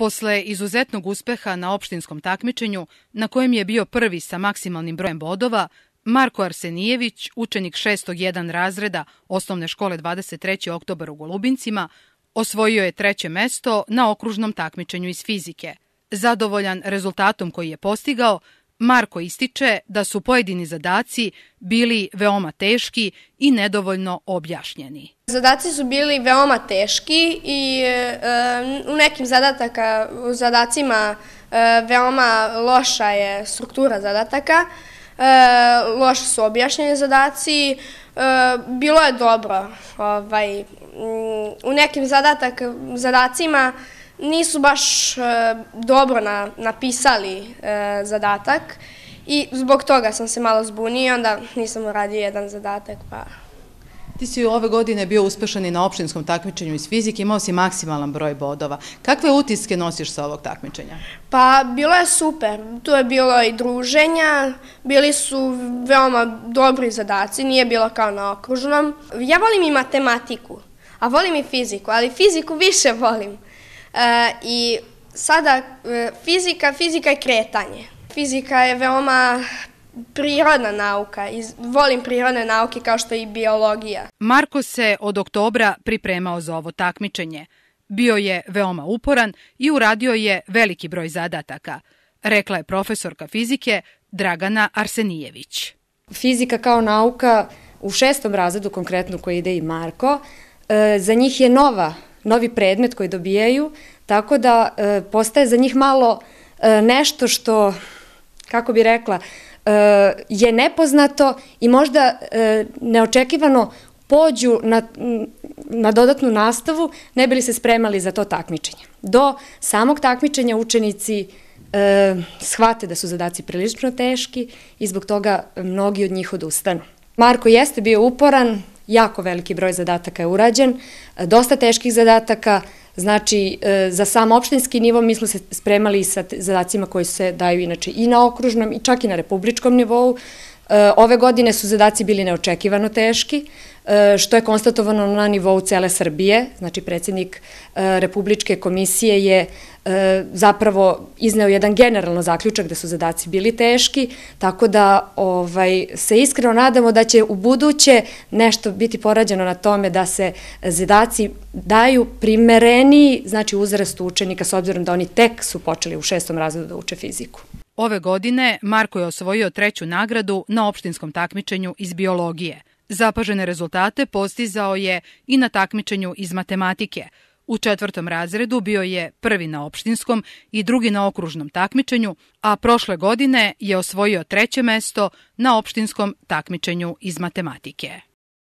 Posle izuzetnog uspeha na opštinskom takmičenju, na kojem je bio prvi sa maksimalnim brojem bodova, Marko Arsenijević, učenik 601 razreda osnovne škole 23. oktobar u Golubincima, osvojio je treće mesto na okružnom takmičenju iz fizike. Zadovoljan rezultatom koji je postigao, Marko ističe da su pojedini zadaci bili veoma teški i nedovoljno objašnjeni. Zadaci su bili veoma teški i e, u nekim zadataka, u zadacima e, veoma loša je struktura zadataka, e, loše su objašnjeni zadaci, e, bilo je dobro. Ovaj, u nekim zadatak, zadacima nisu baš e, dobro na, napisali e, zadatak i zbog toga sam se malo zbunio, onda nisam uradio jedan zadatak, pa... Ti si ove godine bio uspešan i na opštinskom takmičenju iz fizike, imao si maksimalan broj bodova. Kakve utiske nosiš sa ovog takmičenja? Pa, bilo je super. Tu je bilo i druženja, bili su veoma dobri zadaci, nije bilo kao na okružnom. Ja volim i matematiku, a volim i fiziku, ali fiziku više volim. E, I sada e, fizika, fizika je kretanje. Fizika je veoma prirodna nauka i volim prirodne nauke kao što i biologija. Marko se od oktobra pripremao za ovo takmičenje. Bio je veoma uporan i uradio je veliki broj zadataka, rekla je profesorka fizike Dragana Arsenijević. Fizika kao nauka u šestom razredu, konkretno koji ide i Marko, e, za njih je nova novi predmet koji dobijaju, tako da e, postaje za njih malo e, nešto što, kako bi rekla, e, je nepoznato i možda e, neočekivano pođu na, na dodatnu nastavu, ne bili se spremali za to takmičenje. Do samog takmičenja učenici e, shvate da su zadaci prilično teški i zbog toga mnogi od njih odustanu. Marko jeste bio uporan, jako veliki broj zadataka je urađen, dosta teških zadataka, znači e, za sam opštinski nivo mi smo se spremali sa zadacima koji se daju inače i na okružnom i čak i na republičkom nivou. E, ove godine su zadaci bili neočekivano teški, što je konstatovano na nivou cele Srbije. Znači, predsjednik Republičke komisije je zapravo izneo jedan generalno zaključak da su zadaci bili teški, tako da ovaj, se iskreno nadamo da će u buduće nešto biti porađeno na tome da se zadaci daju primereniji, znači uzrastu učenika s obzirom da oni tek su počeli u šestom razredu da uče fiziku. Ove godine Marko je osvojio treću nagradu na opštinskom takmičenju iz biologije. Zapažene rezultate postizao je i na takmičenju iz matematike – U četvrtom razredu bio je prvi na opštinskom i drugi na okružnom takmičenju, a prošle godine je osvojio treće mesto na opštinskom takmičenju iz matematike.